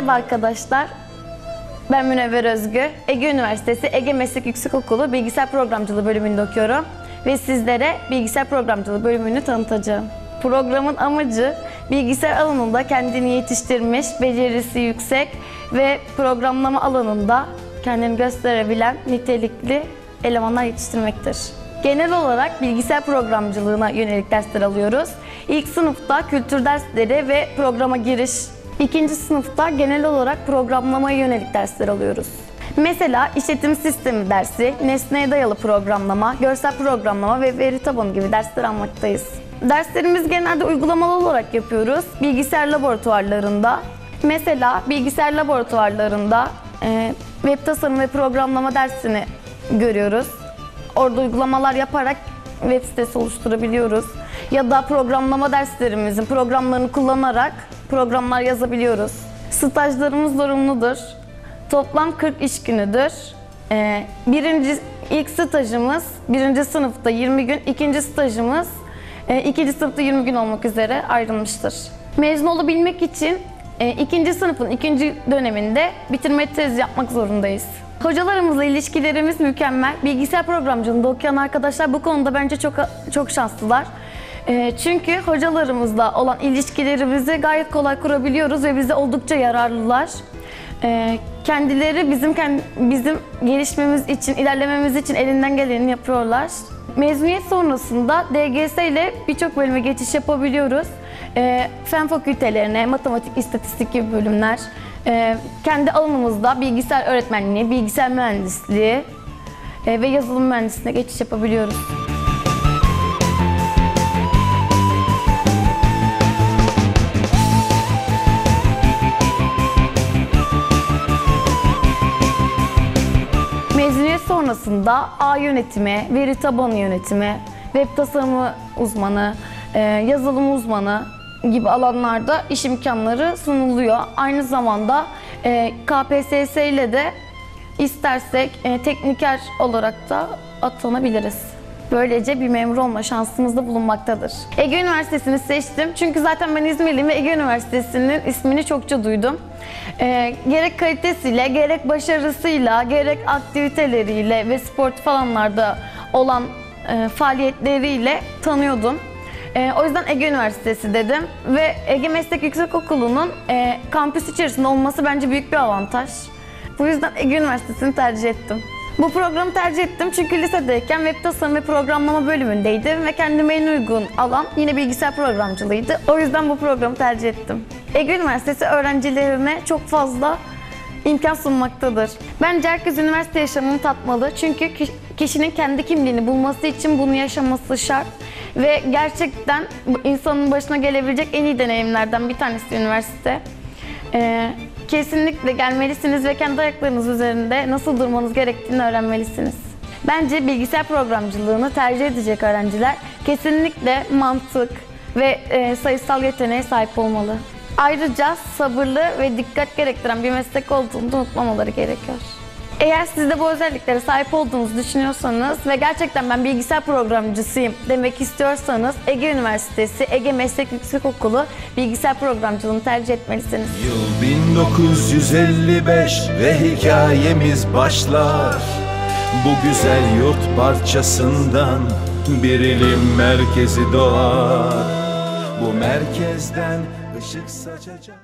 Merhaba arkadaşlar. Ben Münevver Özgü. Ege Üniversitesi Ege Meslek Yüksekokulu Bilgisayar Programcılığı bölümünde okuyorum. Ve sizlere bilgisayar programcılığı bölümünü tanıtacağım. Programın amacı bilgisayar alanında kendini yetiştirmiş, becerisi yüksek ve programlama alanında kendini gösterebilen nitelikli elemanlar yetiştirmektir. Genel olarak bilgisayar programcılığına yönelik dersler alıyoruz. İlk sınıfta kültür dersleri ve programa giriş İkinci sınıfta genel olarak programlamaya yönelik dersler alıyoruz. Mesela işletim sistemi dersi, nesneye dayalı programlama, görsel programlama ve veri tabanı gibi dersler almaktayız. Derslerimiz genelde uygulamalı olarak yapıyoruz. Bilgisayar laboratuvarlarında. Mesela bilgisayar laboratuvarlarında e, web tasarım ve programlama dersini görüyoruz. Orada uygulamalar yaparak web sitesi oluşturabiliyoruz. Ya da programlama derslerimizin programlarını kullanarak programlar yazabiliyoruz. Stajlarımız zorunludur. Toplam 40 iş günüdür. Ee, birinci, ilk stajımız birinci sınıfta 20 gün, ikinci stajımız e, ikinci sınıfta 20 gün olmak üzere ayrılmıştır. Mezun olabilmek için e, ikinci sınıfın ikinci döneminde bitirme tezi yapmak zorundayız. Hocalarımızla ilişkilerimiz mükemmel. Bilgisayar programcılığında okuyan arkadaşlar bu konuda bence çok çok şanslılar. E, çünkü hocalarımızla olan ilişkilerimizi gayet kolay kurabiliyoruz ve bize oldukça yararlılar. E, kendileri bizim bizim gelişmemiz için, ilerlememiz için elinden geleni yapıyorlar. Mezuniyet sonrasında DGS ile birçok bölüme geçiş yapabiliyoruz. E, fen fakültelerine, matematik, istatistik gibi bölümler, kendi alanımızda bilgisayar öğretmenliği, bilgisayar mühendisliği e, ve yazılım mühendisliğine geçiş yapabiliyoruz. Sonrasında ağ yönetimi, veri tabanı yönetimi, web tasarımı uzmanı, e, yazılım uzmanı gibi alanlarda iş imkanları sunuluyor. Aynı zamanda e, KPSS ile de istersek e, tekniker olarak da atanabiliriz. Böylece bir memur olma şansımız da bulunmaktadır. Ege Üniversitesi'ni seçtim çünkü zaten ben İzmirliyim ve Ege Üniversitesi'nin ismini çokça duydum. Ee, gerek kalitesiyle, gerek başarısıyla, gerek aktiviteleriyle ve sport falanlarda olan e, faaliyetleriyle tanıyordum. Ee, o yüzden Ege Üniversitesi dedim ve Ege Meslek Yüksekokulu'nun e, kampüs içerisinde olması bence büyük bir avantaj. Bu yüzden Ege Üniversitesi'ni tercih ettim. Bu programı tercih ettim çünkü lisedeyken web tasarım ve programlama bölümündeydim ve kendime en uygun alan yine bilgisayar programcılığıydı. O yüzden bu programı tercih ettim. Ege Üniversitesi öğrencilerine çok fazla imkan sunmaktadır. Bence herkes üniversite yaşamını tatmalı çünkü ki- kişinin kendi kimliğini bulması için bunu yaşaması şart ve gerçekten insanın başına gelebilecek en iyi deneyimlerden bir tanesi üniversite. Ee, kesinlikle gelmelisiniz ve kendi ayaklarınız üzerinde nasıl durmanız gerektiğini öğrenmelisiniz. Bence bilgisayar programcılığını tercih edecek öğrenciler kesinlikle mantık ve e, sayısal yeteneğe sahip olmalı. Ayrıca sabırlı ve dikkat gerektiren bir meslek olduğunu unutmamaları gerekiyor. Eğer siz de bu özelliklere sahip olduğunuzu düşünüyorsanız ve gerçekten ben bilgisayar programcısıyım demek istiyorsanız Ege Üniversitesi Ege Meslek Yüksekokulu bilgisayar programcılığını tercih etmelisiniz. Yıl 1955 ve hikayemiz başlar. Bu güzel yurt parçasından bir ilim merkezi doğar. Bu merkezden ışık saçacak